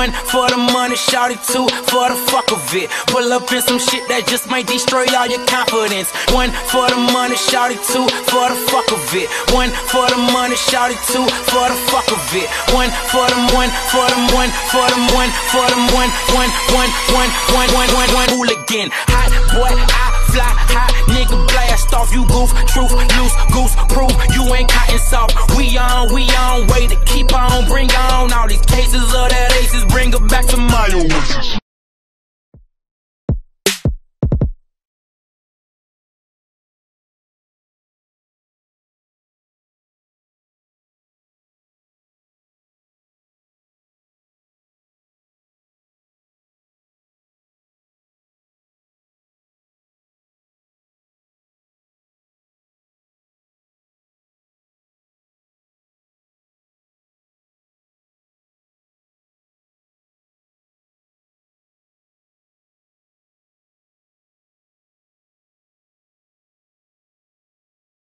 One for the money, shout it two for the fuck of it. Pull up in some shit that just might destroy all your confidence. One for the money, shout it two for the fuck of it. One for the money, shout it two for the fuck of it. One for them, one for them, one for them, one for them, one, one, one, one, one, one, one, one. Hooligan, hot boy, I fly high, nigga blast off you goof, truth, loose, goose, proof, you ain't cotton soft. We on, we on, way to keep on,